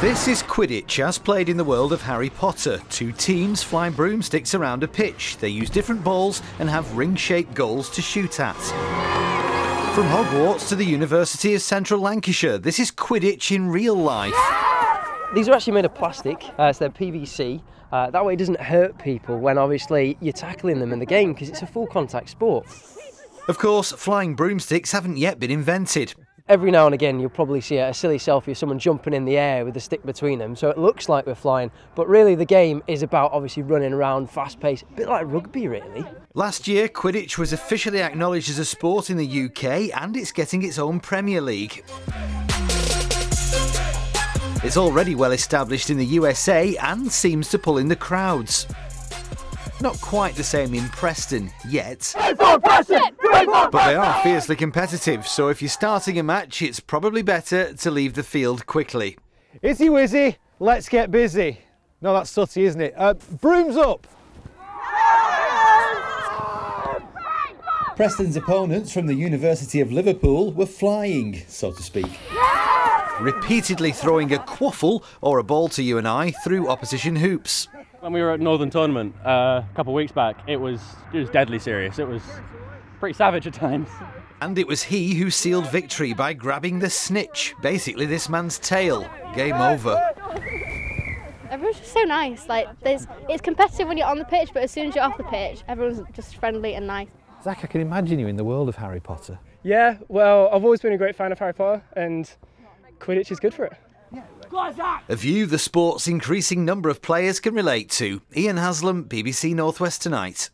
This is Quidditch as played in the world of Harry Potter. Two teams fly broomsticks around a pitch. They use different balls and have ring shaped goals to shoot at. From Hogwarts to the University of Central Lancashire, this is Quidditch in real life. These are actually made of plastic, uh, so they're PVC. Uh, that way it doesn't hurt people when obviously you're tackling them in the game because it's a full contact sport. Of course, flying broomsticks haven't yet been invented. Every now and again you'll probably see a silly selfie of someone jumping in the air with a stick between them, so it looks like we're flying, but really the game is about obviously running around fast paced, a bit like rugby really. Last year, Quidditch was officially acknowledged as a sport in the UK and it's getting its own Premier League. It's already well established in the USA and seems to pull in the crowds. Not quite the same in Preston yet. But they are fiercely competitive, so if you're starting a match, it's probably better to leave the field quickly. Izzy Wizzy, let's get busy. No, that's Sooty, isn't it? Uh, brooms up. Preston's opponents from the University of Liverpool were flying, so to speak. Repeatedly throwing a quaffle or a ball to you and I through opposition hoops. When we were at Northern Tournament uh, a couple of weeks back, it was it was deadly serious. It was pretty savage at times. And it was he who sealed victory by grabbing the snitch, basically this man's tail. Game over. Everyone's just so nice. Like there's, it's competitive when you're on the pitch, but as soon as you're off the pitch, everyone's just friendly and nice. Zach, I can imagine you in the world of Harry Potter. Yeah, well, I've always been a great fan of Harry Potter, and Quidditch is good for it. A view the sport's increasing number of players can relate to. Ian Haslam, BBC Northwest Tonight.